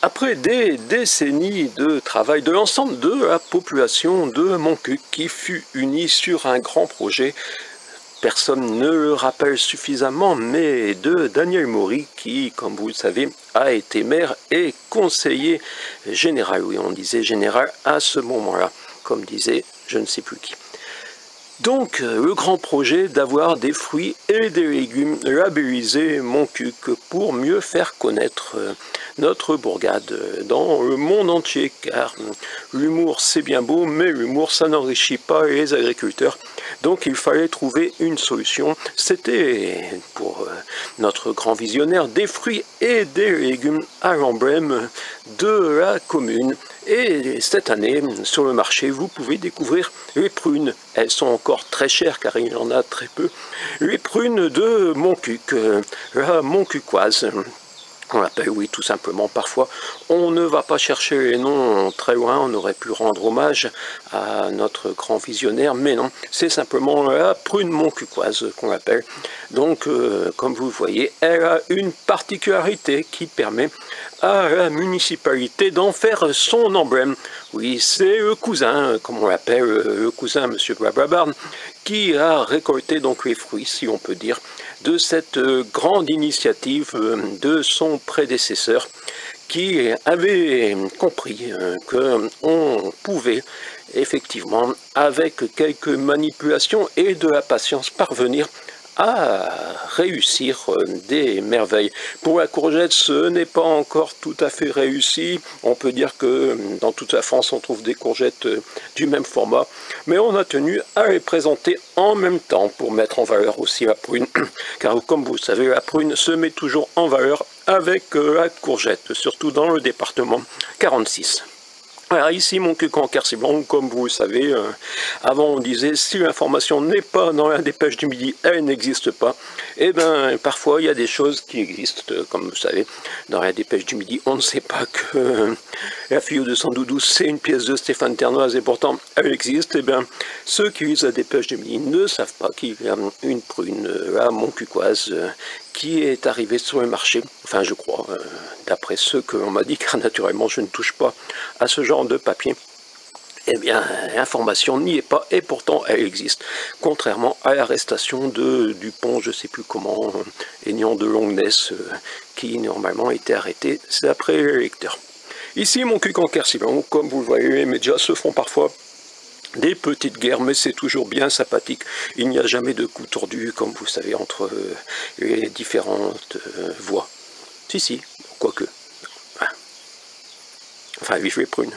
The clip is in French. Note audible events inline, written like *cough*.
Après des décennies de travail de l'ensemble de la population de Montcuq qui fut unie sur un grand projet, personne ne le rappelle suffisamment, mais de Daniel Maury qui, comme vous le savez, a été maire et conseiller général. Oui, on disait général à ce moment-là, comme disait je ne sais plus qui. Donc, euh, le grand projet d'avoir des fruits et des légumes labellisés Montcuq pour mieux faire connaître euh, notre bourgade dans le monde entier, car l'humour c'est bien beau, mais l'humour ça n'enrichit pas les agriculteurs. Donc il fallait trouver une solution. C'était pour euh, notre grand visionnaire des fruits et des légumes à l'emblème de la commune. Et cette année, sur le marché, vous pouvez découvrir les prunes. Elles sont encore très chères car il y en a très peu. Les prunes de Montcuq, euh, la Montcuquoise. On l'appelle, oui, tout simplement. Parfois, on ne va pas chercher les noms très loin. On aurait pu rendre hommage à notre grand visionnaire, mais non, c'est simplement la prune montcuquoise qu'on l'appelle. Donc, euh, comme vous voyez, elle a une particularité qui permet à la municipalité d'en faire son emblème. Oui, c'est le cousin, comme on l'appelle, le cousin Monsieur Blablabard, qui a récolté donc les fruits, si on peut dire, de cette euh, grande initiative euh, de son prédécesseur qui avait compris euh, qu'on pouvait effectivement, avec quelques manipulations et de la patience, parvenir à réussir euh, des merveilles. Pour la courgette, ce n'est pas encore tout à fait réussi. On peut dire que euh, dans toute la France, on trouve des courgettes euh, du même format, mais on a tenu à les présenter en même temps pour mettre en valeur aussi la prune, *clears throat* car comme vous savez, la prune se met toujours en valeur avec la courgette, surtout dans le département 46. Alors ici, mon cul en comme vous le savez, euh, avant on disait si l'information n'est pas dans la dépêche du midi, elle n'existe pas. Et eh bien, parfois il y a des choses qui existent, comme vous savez, dans la dépêche du midi. On ne sait pas que euh, la fille de Sandoudou, c'est une pièce de Stéphane Ternoise, et pourtant elle existe. Et eh bien, ceux qui lisent la dépêche du midi ne savent pas qu'il y a une prune, euh, là, mon cucoise, qui est arrivé sur le marché, enfin je crois, euh, d'après ce que l'on m'a dit, car naturellement je ne touche pas à ce genre de papier. Eh bien, l'information n'y est pas, et pourtant elle existe. Contrairement à l'arrestation de Dupont, je ne sais plus comment, Aignan de Longness, euh, qui normalement était arrêté, c'est d'après les lecteurs. Ici, mon cul en comme vous le voyez, les médias se font parfois des petites guerres, mais c'est toujours bien sympathique. Il n'y a jamais de coup tordu, comme vous savez, entre euh, les différentes euh, voix. Si, si, quoique. Enfin, vive les prunes.